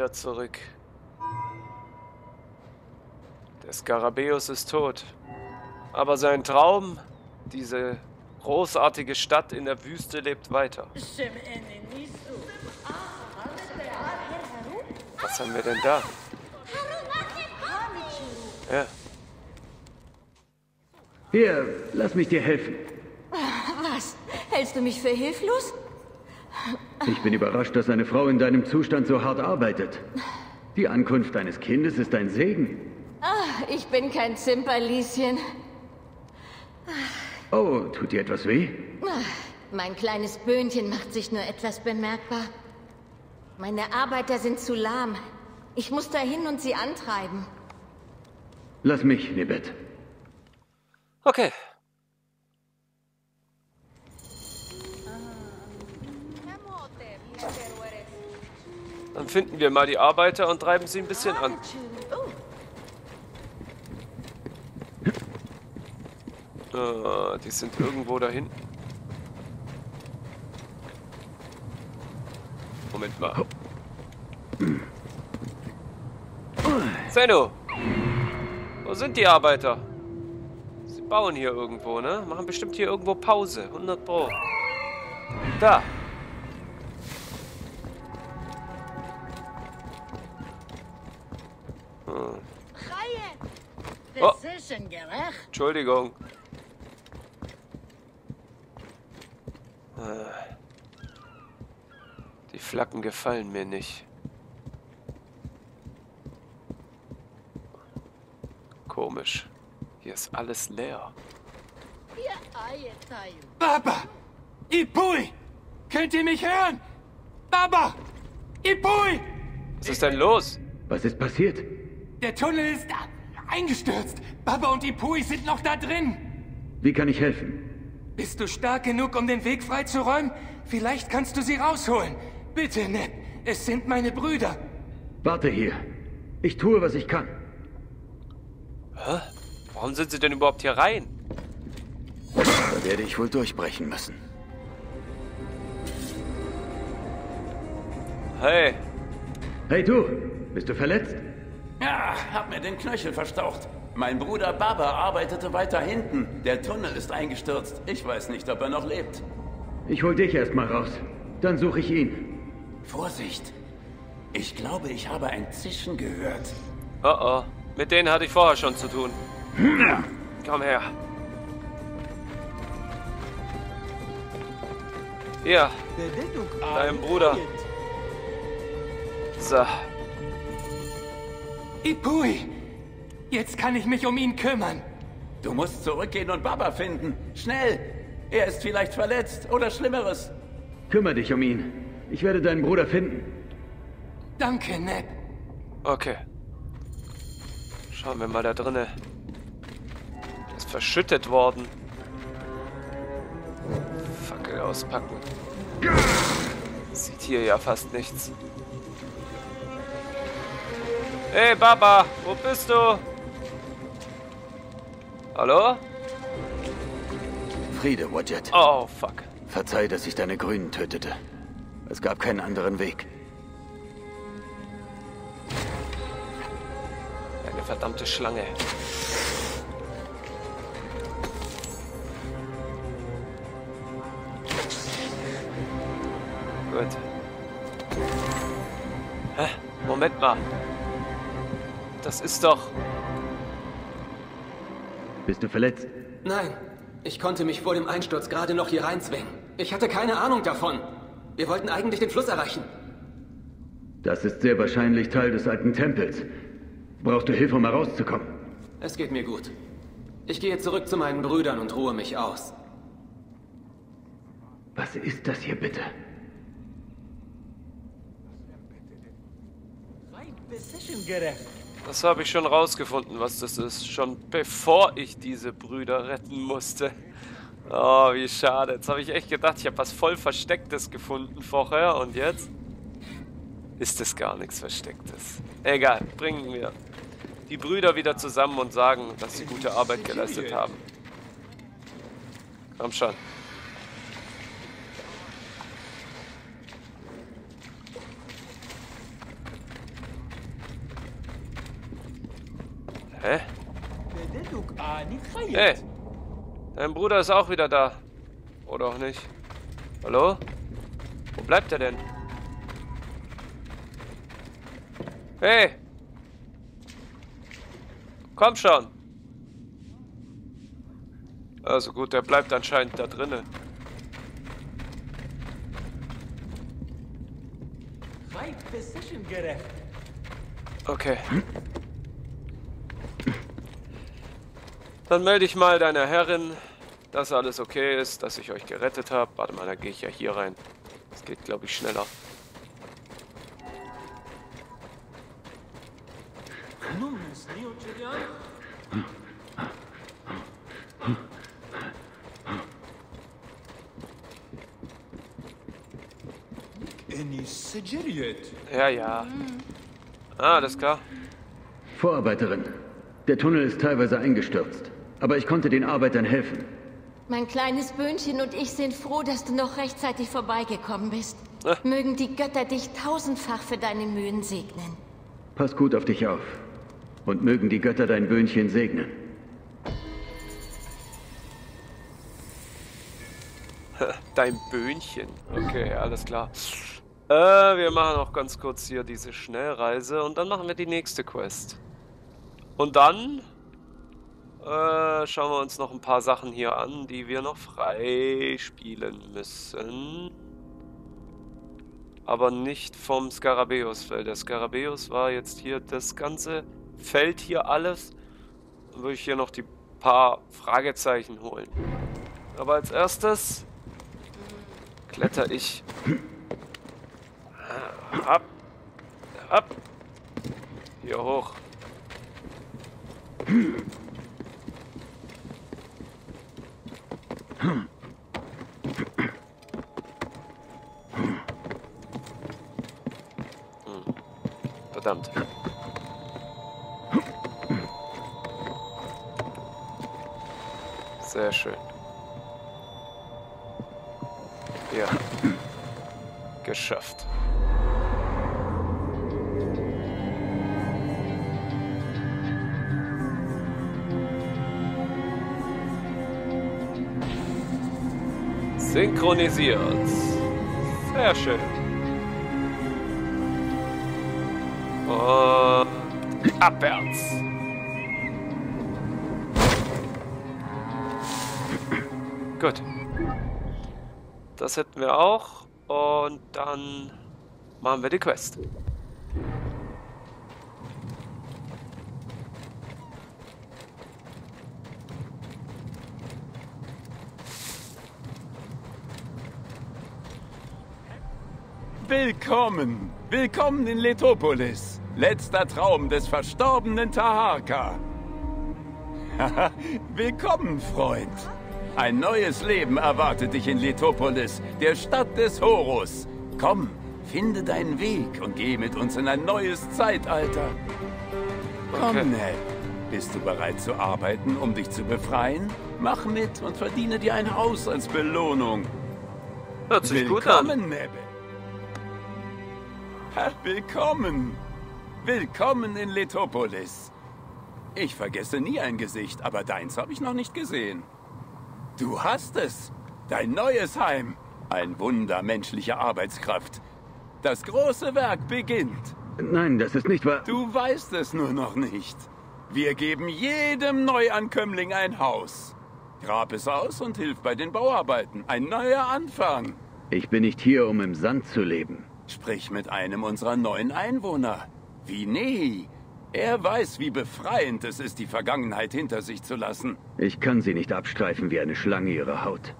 wieder zurück. Der Skarabäus ist tot. Aber sein Traum, diese großartige Stadt in der Wüste, lebt weiter. Was haben wir denn da? Ja. Hier, lass mich dir helfen. Was? Hältst du mich für hilflos? Ich bin überrascht, dass eine Frau in deinem Zustand so hart arbeitet. Die Ankunft deines Kindes ist ein Segen. Ah, ich bin kein Zimperlieschen. Oh, tut dir etwas weh? Mein kleines Böhnchen macht sich nur etwas bemerkbar. Meine Arbeiter sind zu lahm. Ich muss dahin und sie antreiben. Lass mich, Nebet. Okay. Dann finden wir mal die Arbeiter und treiben sie ein bisschen an. Ah, die sind irgendwo da hinten. Moment mal. Zeno! Wo sind die Arbeiter? Sie bauen hier irgendwo, ne? Machen bestimmt hier irgendwo Pause. 100 Pro. Da. Oh. Entschuldigung. Äh. Die Flaggen gefallen mir nicht. Komisch. Hier ist alles leer. Baba! Ipui! Könnt ihr mich hören? Baba! Ipui! Was ist denn los? Was ist passiert? Der Tunnel ist eingestürzt. Baba und Ipui sind noch da drin. Wie kann ich helfen? Bist du stark genug, um den Weg freizuräumen? Vielleicht kannst du sie rausholen. Bitte, Ned. Es sind meine Brüder. Warte hier. Ich tue, was ich kann. Hä? Warum sind sie denn überhaupt hier rein? Da werde ich wohl durchbrechen müssen. Hey, Hey du, bist du verletzt? Ja, hab mir den Knöchel verstaucht. Mein Bruder Baba arbeitete weiter hinten. Der Tunnel ist eingestürzt. Ich weiß nicht, ob er noch lebt. Ich hol dich erst mal raus. Dann suche ich ihn. Vorsicht! Ich glaube, ich habe ein Zischen gehört. oh oh. Mit denen hatte ich vorher schon zu tun. Komm her. Hier, dein Bruder. So, Ipui! Jetzt kann ich mich um ihn kümmern. Du musst zurückgehen und Baba finden. Schnell! Er ist vielleicht verletzt oder Schlimmeres. Kümmer dich um ihn. Ich werde deinen Bruder finden. Danke, Ned. okay. Schauen wir mal da drinne. Ist verschüttet worden. Fackel auspacken. Sieht hier ja fast nichts. Hey Baba, wo bist du? Hallo? Friede, Wadjet. Oh, fuck. Verzeih, dass ich deine Grünen tötete. Es gab keinen anderen Weg. Eine verdammte Schlange. Gut. Hä? Moment mal. Das ist doch... Bist du verletzt? Nein, ich konnte mich vor dem Einsturz gerade noch hier reinzwingen. Ich hatte keine Ahnung davon. Wir wollten eigentlich den Fluss erreichen. Das ist sehr wahrscheinlich Teil des alten Tempels. Brauchst du Hilfe, um herauszukommen? Es geht mir gut. Ich gehe zurück zu meinen Brüdern und ruhe mich aus. Was ist das hier bitte? Das habe ich schon rausgefunden, was das ist. Schon bevor ich diese Brüder retten musste. Oh, wie schade. Jetzt habe ich echt gedacht, ich habe was voll Verstecktes gefunden vorher. Und jetzt ist es gar nichts Verstecktes. Egal, bringen wir die Brüder wieder zusammen und sagen, dass sie gute Arbeit geleistet haben. Komm schon. Hä? Hey, dein Bruder ist auch wieder da. Oder auch nicht? Hallo? Wo bleibt er denn? Hey! Komm schon! Also gut, der bleibt anscheinend da drinnen. Okay. Dann melde ich mal deiner Herrin, dass alles okay ist, dass ich euch gerettet habe. Warte mal, da gehe ich ja hier rein. Das geht, glaube ich, schneller. Ja, ja. Ah, alles klar. Vorarbeiterin, der Tunnel ist teilweise eingestürzt. Aber ich konnte den Arbeitern helfen. Mein kleines Böhnchen und ich sind froh, dass du noch rechtzeitig vorbeigekommen bist. Ah. Mögen die Götter dich tausendfach für deine Mühen segnen. Pass gut auf dich auf. Und mögen die Götter dein Böhnchen segnen. Dein Böhnchen. Okay, alles klar. Äh, wir machen noch ganz kurz hier diese Schnellreise und dann machen wir die nächste Quest. Und dann äh, schauen wir uns noch ein paar Sachen hier an, die wir noch freispielen müssen. Aber nicht vom Skarabäus, weil der Skarabäus war jetzt hier das ganze Feld hier alles. Dann würde ich hier noch die paar Fragezeichen holen. Aber als erstes kletter ich ab, ab, hier hoch. Verdammt. Sehr schön. Ja. Geschafft. Synchronisiert. Sehr schön. Und abwärts. Gut. Das hätten wir auch. Und dann machen wir die Quest. Willkommen! Willkommen in Letopolis! Letzter Traum des verstorbenen Taharka! Willkommen, Freund! Ein neues Leben erwartet dich in Letopolis, der Stadt des Horus. Komm, finde deinen Weg und geh mit uns in ein neues Zeitalter. Komm, Okay. Ned. Bist du bereit zu arbeiten, um dich zu befreien? Mach mit und verdiene dir ein Haus als Belohnung. Hört sich gut an. Willkommen. Ha, Willkommen. Willkommen in Letopolis. Ich vergesse nie ein Gesicht, aber deins habe ich noch nicht gesehen. Du hast es. Dein neues Heim. Ein Wunder menschlicher Arbeitskraft. Das große Werk beginnt. Nein, das ist nicht wahr. Du weißt es nur noch nicht. Wir geben jedem Neuankömmling ein Haus. Grab es aus und hilf bei den Bauarbeiten. Ein neuer Anfang. Ich bin nicht hier, um im Sand zu leben. Sprich mit einem unserer neuen Einwohner. Wie Nehi. Er weiß, wie befreiend es ist, die Vergangenheit hinter sich zu lassen. Ich kann sie nicht abstreifen wie eine Schlange ihre Haut.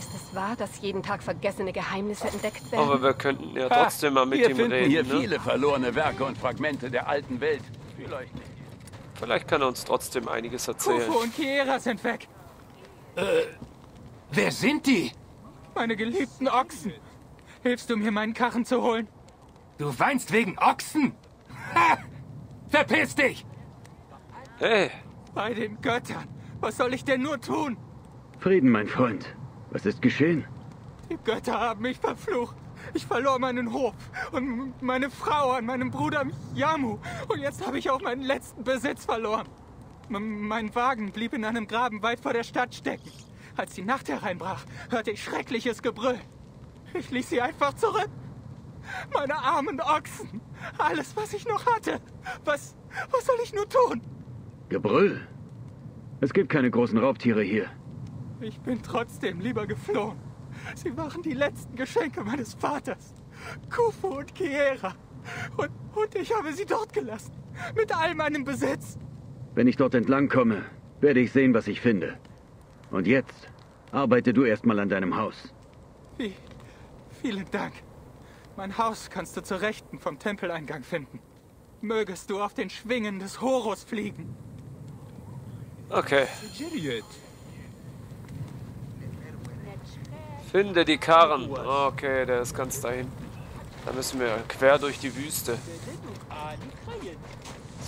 Ist es wahr, dass jeden Tag vergessene Geheimnisse entdeckt werden? Aber wir könnten ja trotzdem mal mit Wir ihm finden reden. hier ne? viele verlorene Werke und Fragmente der alten Welt. Vielleicht nicht. Vielleicht kann er uns trotzdem einiges erzählen. Kufo und Kiera sind weg. Äh, wer sind die? Meine geliebten Ochsen. Hilfst du mir, meinen Karren zu holen? Du weinst wegen Ochsen? Ha! Verpiss dich! Hey, Bei den Göttern. Was soll ich denn nur tun? Frieden, mein Freund. Was ist geschehen? Die Götter haben mich verflucht. Ich verlor meinen Hof und meine Frau an meinem Bruder Yamu. Und jetzt habe ich auch meinen letzten Besitz verloren. M mein Wagen blieb in einem Graben weit vor der Stadt stecken. Als die Nacht hereinbrach, hörte ich schreckliches Gebrüll. Ich ließ sie einfach zurück. Meine armen Ochsen. Alles, was ich noch hatte. Was, was soll ich nur tun? Gebrüll? Es gibt keine großen Raubtiere hier. Ich bin trotzdem lieber geflohen. Sie waren die letzten Geschenke meines Vaters. Kufu und Kiera. Und, und ich habe sie dort gelassen. Mit all meinem Besitz. Wenn ich dort entlang komme, werde ich sehen, was ich finde. Und jetzt arbeite du erstmal an deinem Haus. Wie? Vielen Dank. Mein Haus kannst du zur Rechten vom Tempeleingang finden. Mögest du auf den Schwingen des Horus fliegen. Okay. Finde die Karren. Okay, der ist ganz da hinten. Da müssen wir quer durch die Wüste.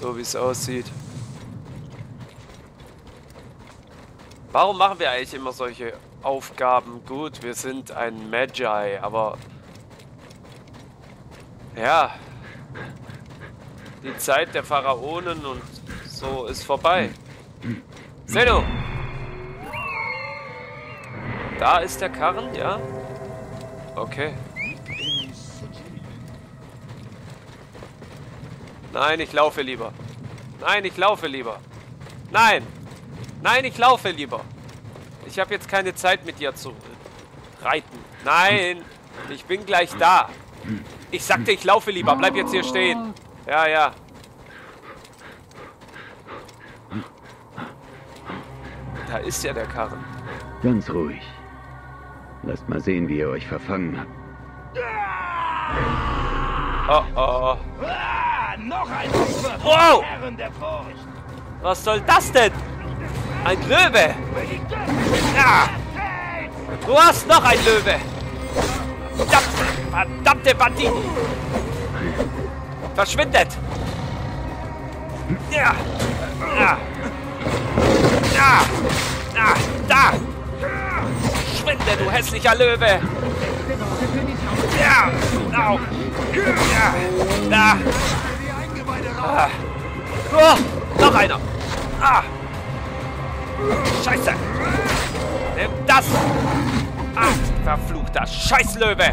So wie es aussieht. Warum machen wir eigentlich immer solche Aufgaben? Gut, wir sind ein Magi, aber... Ja. Die Zeit der Pharaonen und so ist vorbei. Zeno! Da ist der Karren, ja? Okay. Nein, ich laufe lieber. Nein, ich laufe lieber. Nein! Nein, ich laufe lieber. Ich habe jetzt keine Zeit mit dir zu reiten. Nein, ich bin gleich da. Ich sagte, ich laufe lieber. Bleib jetzt hier stehen. Ja, ja. Da ist ja der Karren. Ganz ruhig. Lasst mal sehen, wie ihr euch verfangen habt. Oh oh. Ah, noch ein Wow! Was soll das denn? Ein Löwe! Ja! Du hast noch ein Löwe! Verdammt, verdammte Banditen! Verschwindet! Ja! Ja! Ja! Ja! Da! Verschwinde, du hässlicher Löwe! Ja! Au! Ja! Da! Ah. Oh, noch einer! Ah! Scheiße! Nimm das! Ah, verfluchter Scheißlöwe!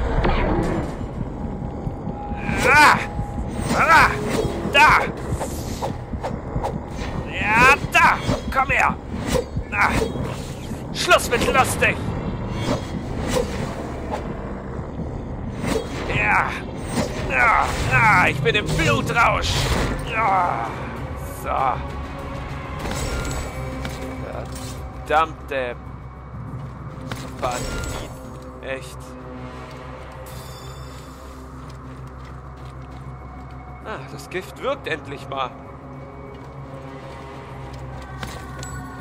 Ah! Ah! Da! Ja, da! Komm her! Ah. Schluss mit lustig! Ja! Ja! Ah, ich bin im Blutrausch! Ja! So. Verdammte Banditen. Echt. Ah, das Gift wirkt endlich mal.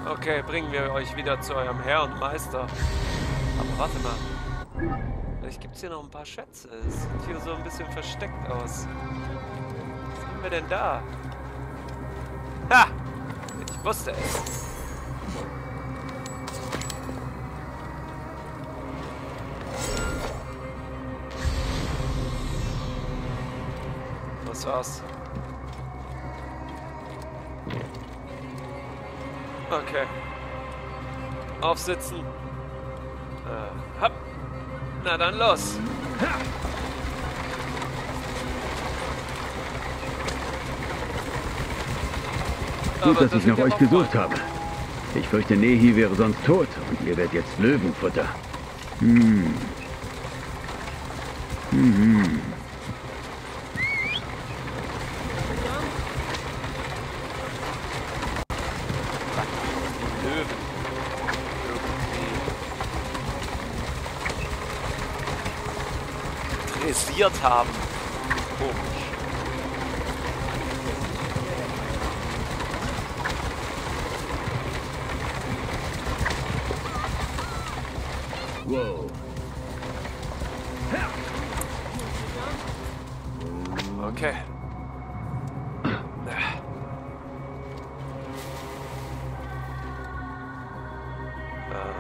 Okay, bringen wir euch wieder zu eurem Herr und Meister. Aber warte mal. Vielleicht gibt es hier noch ein paar Schätze. Es sieht hier so ein bisschen versteckt aus. Was haben wir denn da? Ha! Ich wusste es. Das war's. Okay. Aufsitzen. Äh, hopp. Na dann los. Gut, Aber dass da ich nach euch gesucht habe. Ich fürchte, Nehi wäre sonst tot und ihr werdet jetzt Löwenfutter. Hm. Mhm. Dressiert haben. Komisch. Okay. Äh,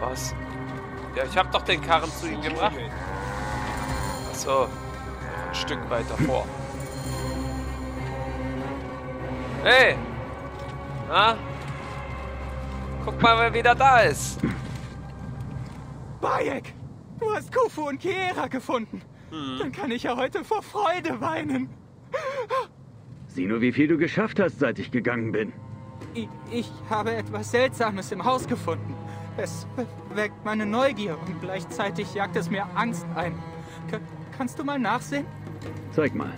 Was? Ja, ich hab doch den Karren zu ihm gebracht. So, ein Stück weiter vor. Hey! Na? Guck mal, wer wieder da ist. Bayek! Du hast Kufu und Kiera gefunden. Dann kann ich ja heute vor Freude weinen. Sieh nur, wie viel du geschafft hast, seit ich gegangen bin. Ich, ich habe etwas Seltsames im Haus gefunden. Es weckt meine Neugier und gleichzeitig jagt es mir Angst ein. Ka- kannst du mal nachsehen? Zeig mal.